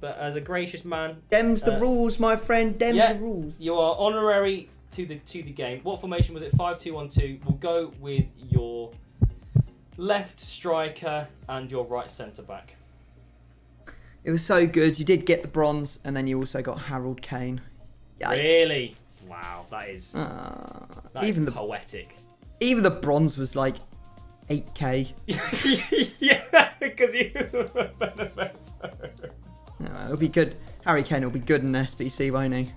but as a gracious man, Dems the Uh, rules, my friend. Dems yeah. the rules. you are honorary to the to the game. What formation was it? Five two one two. We'll go with your left striker and your right centre back. It was so good. You did get the bronze, and then you also got Harold Kane. Yikes. Really? Wow, that is, Ah, that is even the poetic. even the bronze was like 8k. yeah, because he was. Uh, it'll be good. Harry Kane will be good in SBC, won't he?